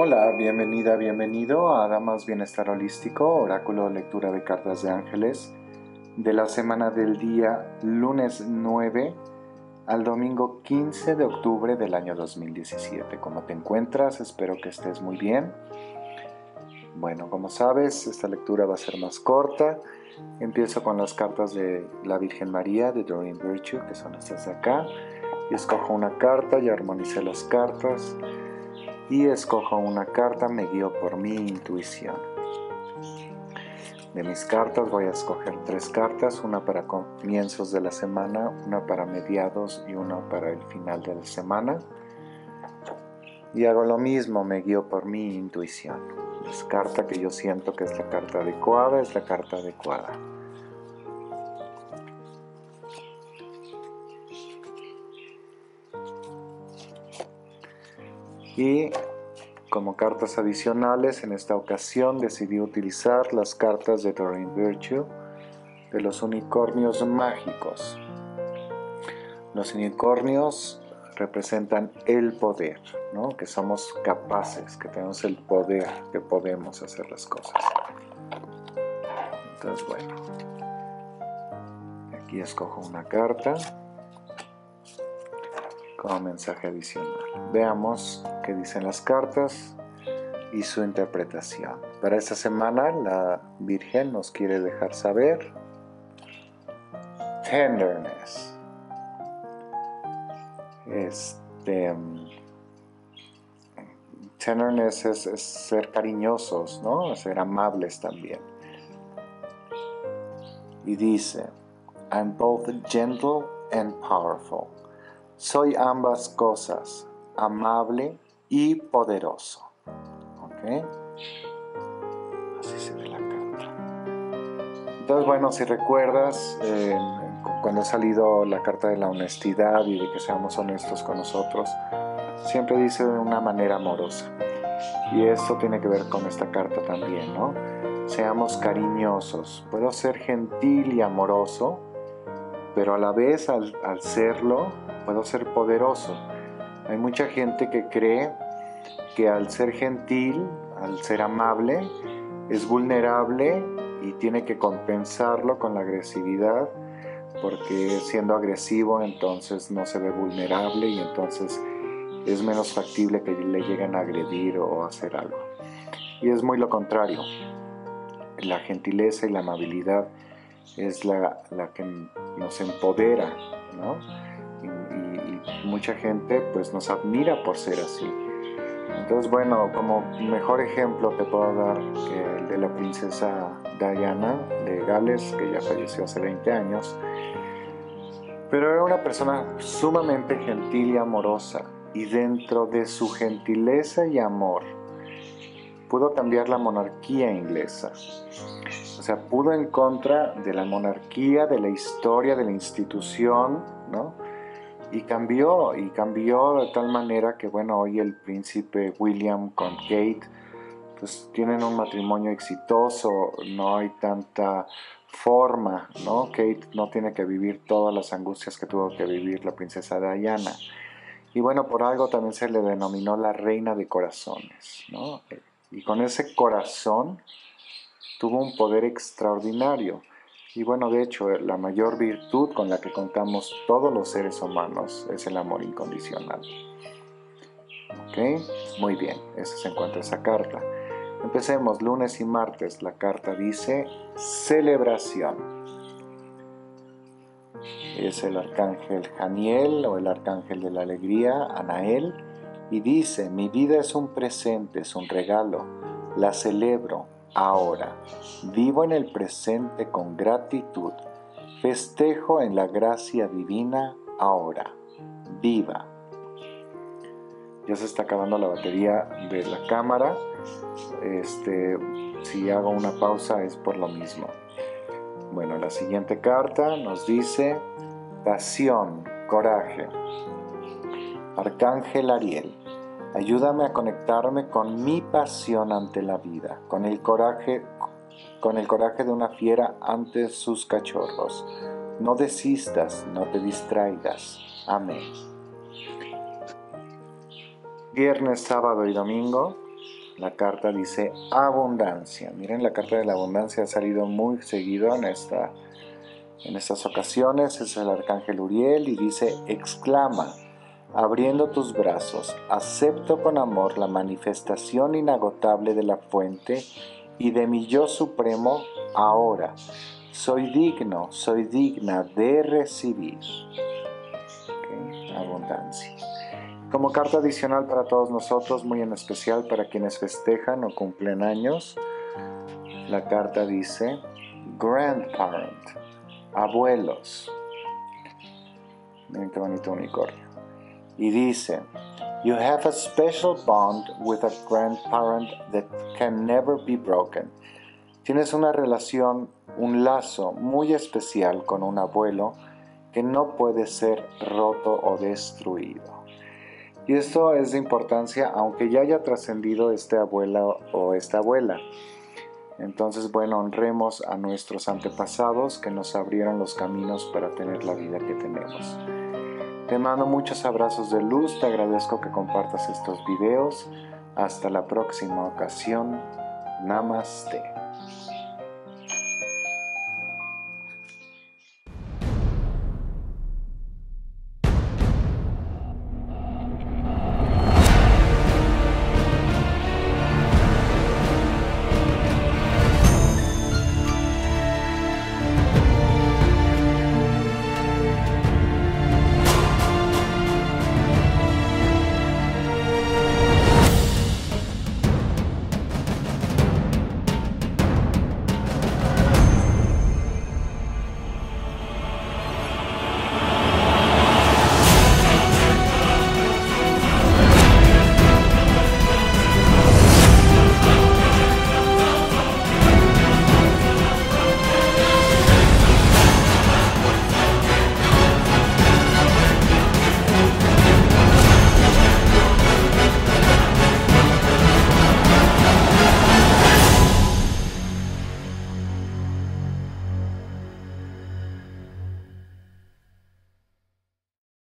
Hola, bienvenida, bienvenido a Damas Bienestar Holístico, oráculo de lectura de cartas de ángeles, de la semana del día lunes 9 al domingo 15 de octubre del año 2017. ¿Cómo te encuentras? Espero que estés muy bien. Bueno, como sabes, esta lectura va a ser más corta. Empiezo con las cartas de la Virgen María de Doreen Virtue, que son estas de acá. Y escojo una carta y armonicé las cartas y escojo una carta, me guío por mi intuición. De mis cartas voy a escoger tres cartas, una para comienzos de la semana, una para mediados y una para el final de la semana. Y hago lo mismo, me guío por mi intuición. La carta que yo siento que es la carta adecuada es la carta adecuada. Y como cartas adicionales, en esta ocasión decidí utilizar las cartas de Doreen Virtue de los unicornios mágicos. Los unicornios representan el poder, ¿no? que somos capaces, que tenemos el poder, que podemos hacer las cosas. Entonces, bueno, aquí escojo una carta como mensaje adicional. Veamos qué dicen las cartas y su interpretación. Para esta semana la Virgen nos quiere dejar saber tenderness. Este tenderness es, ser cariñosos, ¿no? Ser amables también. Y dice, I'm both gentle and powerful. Soy ambas cosas, amable y poderoso. ¿Ok? Así se ve la carta. Entonces, bueno, si recuerdas, eh, cuando ha salido la carta de la honestidad y de que seamos honestos con nosotros, siempre dice de una manera amorosa. Y esto tiene que ver con esta carta también, ¿no? Seamos cariñosos. Puedo ser gentil y amoroso, pero a la vez al, al serlo, puedo ser poderoso. Hay mucha gente que cree que al ser gentil, al ser amable, es vulnerable y tiene que compensarlo con la agresividad, porque siendo agresivo entonces no se ve vulnerable y entonces es menos factible que le lleguen a agredir o hacer algo. Y es muy lo contrario. La gentileza y la amabilidad es la, la que nos empodera, ¿no? Mucha gente pues nos admira por ser así. Entonces, bueno, como mejor ejemplo te puedo dar el de la princesa Diana de Gales, que ya falleció hace 20 años. Pero era una persona sumamente gentil y amorosa, y dentro de su gentileza y amor pudo cambiar la monarquía inglesa. O sea, pudo en contra de la monarquía, de la historia, de la institución, ¿no? Y cambió, y cambió de tal manera que, bueno, hoy el príncipe William con Kate, pues tienen un matrimonio exitoso, no hay tanta forma, ¿no? Kate no tiene que vivir todas las angustias que tuvo que vivir la princesa Diana. Y bueno, por algo también se le denominó la reina de corazones, ¿no? Y con ese corazón tuvo un poder extraordinario. Y bueno, de hecho, la mayor virtud con la que contamos todos los seres humanos es el amor incondicional. ¿Ok? Muy bien, eso se encuentra esa carta. Empecemos lunes y martes. La carta dice celebración. Es el arcángel Janiel o el arcángel de la alegría, Anael, y dice, mi vida es un presente, es un regalo, la celebro, ahora. Vivo en el presente con gratitud. Festejo en la gracia divina ahora. Viva. Ya se está acabando la batería de la cámara. Este, si hago una pausa es por lo mismo. Bueno, la siguiente carta nos dice pasión, coraje. Arcángel Ariel. Ayúdame a conectarme con mi pasión ante la vida, con el coraje, con el coraje de una fiera ante sus cachorros. No desistas, no te distraigas. Amén. Viernes, sábado y domingo. La carta dice abundancia. Miren, la carta de la abundancia ha salido muy seguido en, esta, en estas ocasiones. Es el arcángel Uriel y dice, exclama, abriendo tus brazos, acepto con amor la manifestación inagotable de la fuente y de mi yo supremo ahora. Soy digno, soy digna de recibir. Abundancia. Como carta adicional para todos nosotros, muy en especial para quienes festejan o cumplen años, la carta dice grandparent, abuelos. Miren qué bonito unicornio. Y dice, You have a special bond with a grandparent that can never be broken. Tienes una relación, un lazo muy especial con un abuelo que no puede ser roto o destruido. Y esto es de importancia aunque ya haya trascendido este abuelo o esta abuela. Entonces, bueno, honremos a nuestros antepasados que nos abrieron los caminos para tener la vida que tenemos. Te mando muchos abrazos de luz, te agradezco que compartas estos videos. Hasta la próxima ocasión. Namaste.